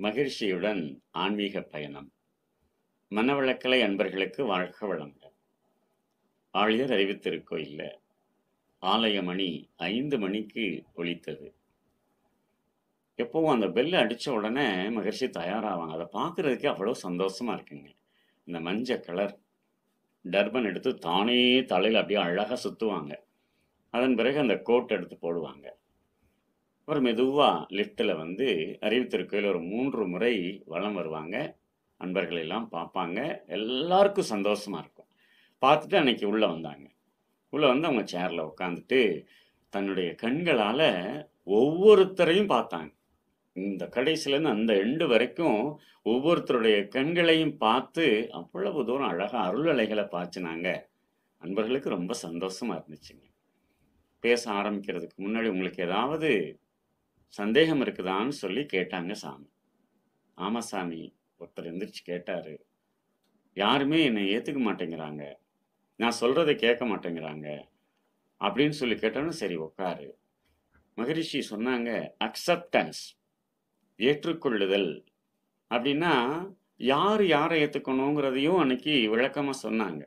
மகிழ்ச்சியுடன் ஆன்மீக பயணம். மனவளக்கலை அன்பர்களுக்கு வாழ்க வளங்கள் ஆழியர் அறிவித்திருக்கோயில்ல ஆலய மணி ஐந்து மணிக்கு ஒழித்தது எப்பவும் அந்த பெல்லை அடித்த உடனே மகிழ்ச்சி தயாராவாங்க. அதை பார்க்குறதுக்கே அவ்வளோ சந்தோஷமாக இருக்குங்க. இந்த மஞ்சள் கலர் டர்பன் எடுத்து தானே தலையில் அப்படியே அழகாக சுற்றுவாங்க அதன் பிறகு அந்த கோட் எடுத்து போடுவாங்க. அப்புறம் மெதுவாக லிஃப்ட்டில் வந்து அறிவித்திருக்கையில் ஒரு மூன்று முறை வலம் வருவாங்க. அன்பர்களெல்லாம் பார்ப்பாங்க. எல்லாருக்கும் சந்தோஷமாக இருக்கும். பார்த்துட்டு அன்னைக்கு உள்ளே வந்தாங்க. உள்ளே வந்து அவங்க சேரில் உட்காந்துட்டு தன்னுடைய கண்களால் ஒவ்வொருத்தரையும் பார்த்தாங்க. இந்த கடைசிலேருந்து அந்த எண்டு வரைக்கும் ஒவ்வொருத்தருடைய கண்களையும் பார்த்து அவ்வளவு தூரம் அழகாக அருள் அலைகளை பாய்ச்சினாங்க. அன்பர்களுக்கு ரொம்ப சந்தோஷமாக இருந்துச்சுங்க. பேச ஆரம்பிக்கிறதுக்கு முன்னாடி உங்களுக்கு ஏதாவது சந்தேகம் இருக்குதான்னு சொல்லி கேட்டாங்க சாமி. ஆமா சாமி ஒருத்தர் எந்திரிச்சு கேட்டாரு யாருமே என்னை ஏற்றுக்க மாட்டேங்கிறாங்க நான் சொல்கிறத கேட்க மாட்டேங்கிறாங்க அப்படின்னு சொல்லி கேட்டாலும் சரி உட்காரு. மகரிஷி சொன்னாங்க அக்செப்டன்ஸ் ஏற்றுக்கொள்ளுதல். அப்படின்னா யார் யாரை ஏற்றுக்கணுங்கிறதையும் அன்னைக்கு விளக்கமாக சொன்னாங்க.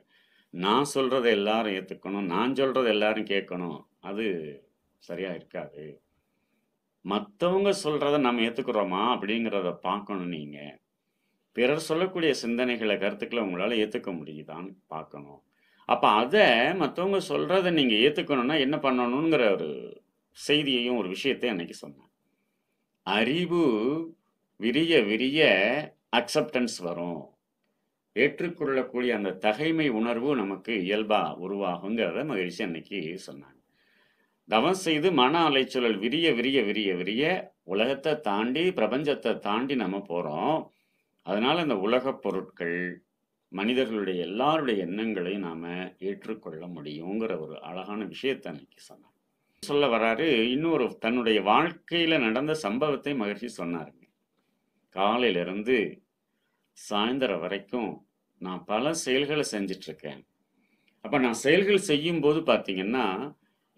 நான் சொல்கிறத எல்லாரும் ஏற்றுக்கணும் நான் சொல்கிறத எல்லாரும் கேட்கணும் அது சரியாக இருக்காது. மற்றவங்க சொல்கிறத நம்ம ஏற்றுக்கிறோமா அப்படிங்கிறத பார்க்கணும் நீங்கள் பிறர் சொல்லக்கூடிய சிந்தனைகளை கருத்துக்களை உங்களால் ஏற்றுக்க முடியுதான்னு பார்க்கணும். அப்போ அதை மற்றவங்க சொல்கிறத நீங்கள் ஏற்றுக்கணும்னா என்ன பண்ணணுங்கிற ஒரு செய்தியையும் ஒரு விஷயத்தையும் அன்னைக்கு சொன்னேன். அறிவு விரிய விரிய அக்செப்டன்ஸ் வரும். ஏற்றுக்கொள்ளக்கூடிய அந்த தகைமை உணர்வு நமக்கு இயல்பா உருவாகுங்கிறத மகிழ்ச்சி அன்னைக்கு சொன்னாங்க. தவம் செய்து மன அலைச்சூழல் விரிய விரிய விரிய விரிய உலகத்தை தாண்டி பிரபஞ்சத்தை தாண்டி நம்ம போகிறோம் அதனால் இந்த உலகப் பொருட்கள் மனிதர்களுடைய எல்லாருடைய எண்ணங்களையும் நாம் ஏற்றுக்கொள்ள முடியுங்கிற ஒரு அழகான விஷயத்தை அன்னைக்கு சொன்னார். சொல்ல வராரு இன்னொரு தன்னுடைய வாழ்க்கையில் நடந்த சம்பவத்தை மகிழ்ச்சி சொன்னாருங்க. காலையிலிருந்து சாயந்தரம் வரைக்கும் நான் பல செயல்களை செஞ்சிட்ருக்கேன் அப்போ நான் செயல்கள் செய்யும்போது பார்த்தீங்கன்னா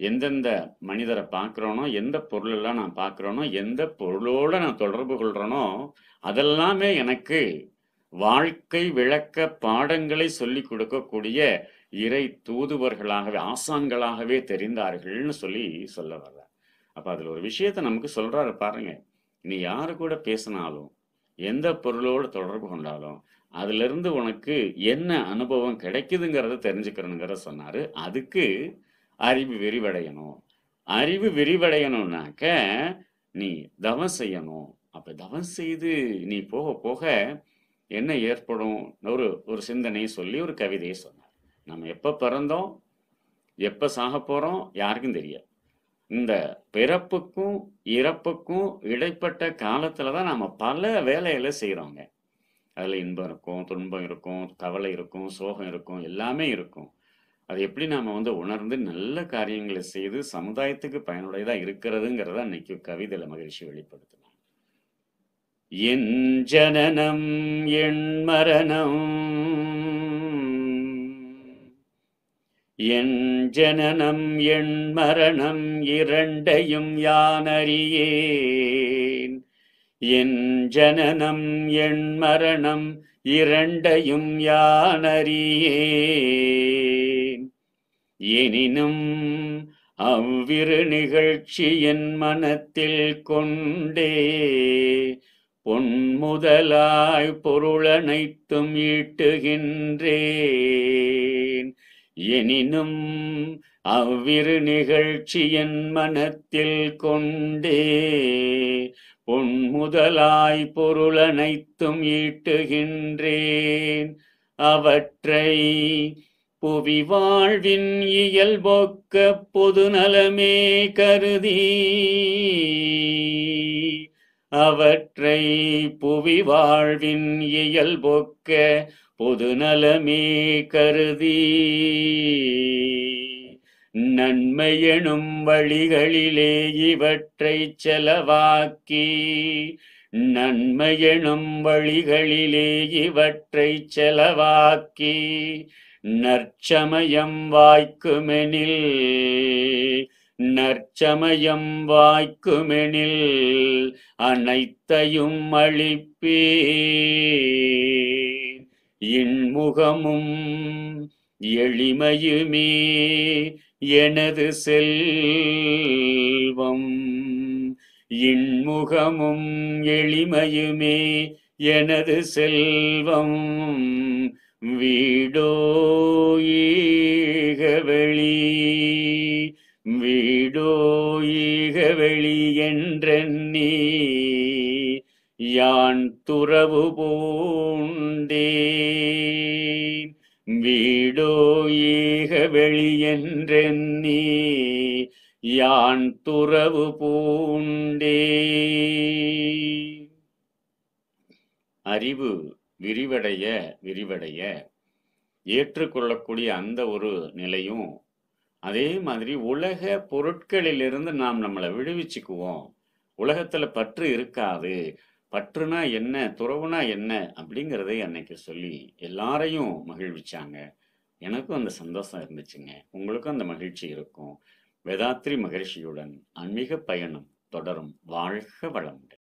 எந்தெந்த மனிதரை பார்க்குறோனோ எந்த பொருளெல்லாம் நான் பார்க்குறேனோ எந்த பொருளோட நான் தொடர்பு கொள்கிறேனோ அதெல்லாமே எனக்கு வாழ்க்கை விளக்க பாடங்களை சொல்லி கொடுக்கக்கூடிய இறை தூதுவர்களாகவே ஆசான்களாகவே தெரிந்தார்கள்னு சொல்லி சொல்ல வர்றார். அப்போ அதில் ஒரு விஷயத்த நமக்கு சொல்கிறாரு பாருங்க. நீ யாரு கூட பேசினாலும் எந்த பொருளோடு தொடர்பு கொண்டாலும் அதுலேருந்து உனக்கு என்ன அனுபவம் கிடைக்குதுங்கிறத தெரிஞ்சுக்கிறனுங்கிறத சொன்னார். அதுக்கு அறிவு விரிவடையணும். அறிவு விரிவடையணும்னாக்க நீ தவம் செய்யணும். அப்ப தவம் செய்து நீ போக போக என்ன ஏற்படும்? ஒரு ஒரு சிந்தனையை சொல்லி ஒரு கவிதையை சொன்னார். நம்ம எப்போ பிறந்தோம்? எப்போ சாக போகிறோம் யாருக்கும் தெரியாது. இந்த பிறப்புக்கும் இறப்புக்கும் இடைப்பட்ட காலத்தில் தான் நம்ம பல வேலைகளை செய்கிறோங்க அதில் இன்பம் இருக்கும் துன்பம் இருக்கும் கவலை இருக்கும் சோகம் இருக்கும் எல்லாமே இருக்கும். அதை எப்படி நாம வந்து உணர்ந்து நல்ல காரியங்களை செய்து சமுதாயத்துக்கு பயனுடையதாக இருக்கிறதுங்கிறத அன்னைக்கு கவிதையில் மகிழ்ச்சி வெளிப்படுத்தினார் என் ஜனனம் என் மரணம் என் ஜனனம் என் மரணம் இரண்டையும் யானறியேன் என் ஜனனம் என் மரணம் இரண்டையும் யானறியேன் எனினும் அவ்விரு நிகழ்ச்சி என் மனத்தில் கொண்டே. பொன் முதலாய் பொருளனைத்தும் ஈட்டுகின்றேன். எனினும் அவ்விரு நிகழ்ச்சி என் மனத்தில் கொண்டே. பொன் முதலாய் பொருளனைத்தும் ஈட்டுகின்றேன். அவற்றை புவி வாழ்வின் இயல்பொக்க பொதுநலமே கருதி. அவற்றை புவி வாழ்வின் இயல்பொக்க பொதுநலமே கருதி. நன்மையெனும் வழிகளிலே இவற்றை செலவாக்கி. நன்மையெனும் வழிகளிலே இவற்றை செலவாக்கி. நற்சமயம் வாய்க்குமெனில் நற்சமயம் வாய்க்குமெனில் அனைத்தையும் அளிப்பேன் இன்முகமும் எளிமையுமே எனது செல்வம். இன்முகமும் எளிமையுமே எனது செல்வம். வீடோ ஈகவெளி வீடோ ஈகவெளி என்றெண்ணி யான் துறவு பூண்டேன். வீடோ ஈகவெளி என்றெண்ணி யான் துறவு பூண்டே அறிவு விரிவடைய விரிவடைய ஏற்றுக்கொள்ளக்கூடிய அந்த ஒரு நிலையும் அதே மாதிரி உலக பொருட்களிலிருந்து நாம் நம்மளை விடுவிச்சுக்குவோம். உலகத்தில் பற்று இருக்காது. பற்றுனா என்ன துறவுனா என்ன அப்படிங்கிறதை அன்னைக்கு சொல்லி எல்லாரையும் மகிழ்விச்சாங்க. எனக்கும் அந்த சந்தோஷம் இருந்துச்சுங்க. உங்களுக்கும் அந்த மகிழ்ச்சி இருக்கும். வேதாத்ரி மகிழ்ச்சியுடன் ஆன்மீக பயணம் தொடரும். வாழ்க வளமுடன்.